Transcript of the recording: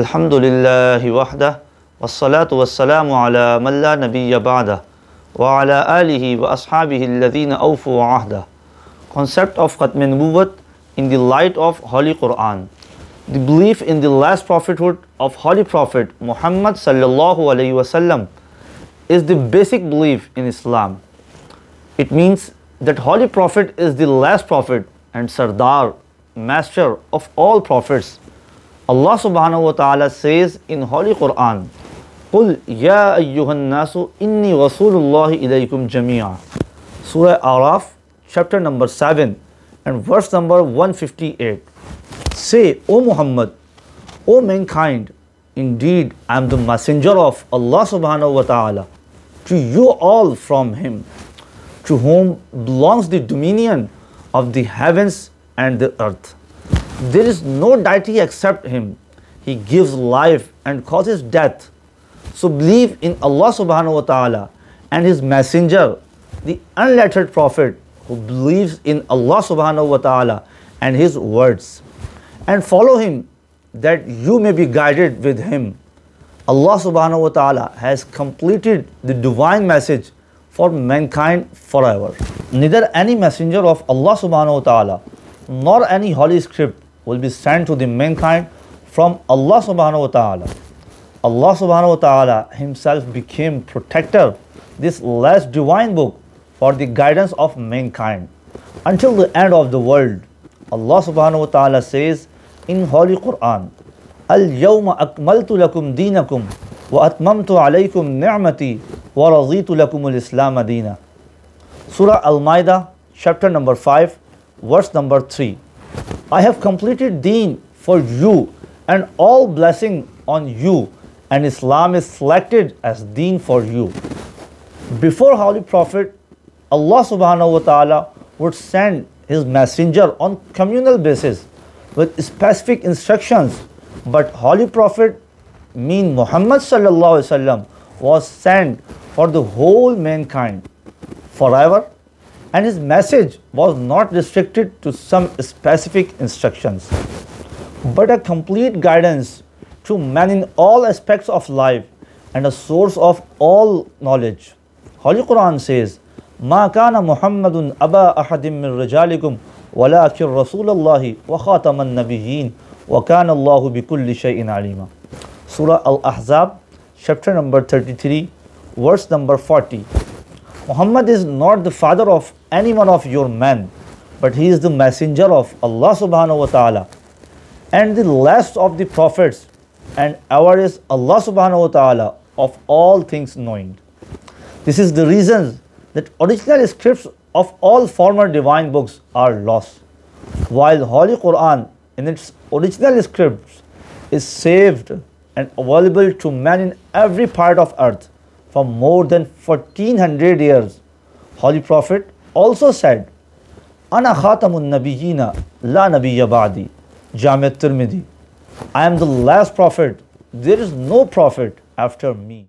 الحمد لله وحده والصلاة والسلام على من لا نبي بعده وعلى آله وأصحابه الذين أوفوا عهده Concept of Khatm Nubuwwat in the light of Holy Quran The belief in the last prophethood of Holy Prophet Muhammad sallallahu alaihi wasallam is the basic belief in Islam. It means that Holy Prophet is the last prophet and Sardar, master of all prophets. Allah subhanahu wa ta'ala says in Holy Quran, قُلْ يَا أَيُّهَا النَّاسُ إِنِّي رَسُولُ اللَّهِ إِلَيْكُمْ جَمِيعًا Surah Araf, chapter number 7 and verse number 158. Say, O Muhammad, O mankind, indeed I am the messenger of Allah subhanahu wa ta'ala to you all from him, to whom belongs the dominion of the heavens and the earth. There is no deity except him. He gives life and causes death. So believe in Allah subhanahu wa ta'ala and his messenger, the unlettered prophet who believes in Allah subhanahu wa ta'ala and his words and follow him that you may be guided with him. Allah subhanahu wa ta'ala has completed the divine message for mankind forever. Neither any messenger of Allah subhanahu wa ta'ala nor any holy script will be sent to the mankind from Allah subhanahu wa ta'ala. Allah subhanahu wa ta'ala himself became protector this last divine book for the guidance of mankind until the end of the world. Allah subhanahu wa ta'ala says in Holy Quran, Al-Yawma akmaltu lakum deenakum wa atmamtu alaykum ni'mati wa raditu lakum al-Islam adina. Surah Al-Maidah chapter number 5 verse number 3. I have completed deen for you and all blessing on you and Islam is selected as deen for you. Before Holy Prophet, Allah subhanahu wa ta'ala would send his messenger on communal basis with specific instructions but Holy Prophet mean Muhammad sallallahu wasallam was sent for the whole mankind forever and his message was not restricted to some specific instructions but a complete guidance to man in all aspects of life and a source of all knowledge. Holy Quran says, ما كان محمد أبا أحد من رجالكم ولكن رسول الله وخاتم النبيين وَكَانَ اللَّهُ بِكُلِّ شَيْءٍ عَلِيمًا Surah Al-Ahzab, chapter number 33, verse number 40. Muhammad is not the father of any one of your men, but he is the messenger of Allah subhanahu wa ta'ala and the last of the prophets and ever is Allah subhanahu wa ta'ala of all things knowing. This is the reason that original scripts of all former divine books are lost, while Holy Quran in its original scripts is saved and available to man in every part of earth for more than 1400 years. Holy Prophet also said, Ana khatamun nabiyina la nabiyya ba'di. Jami Tirmidhi. I am the last prophet. There is no prophet after me.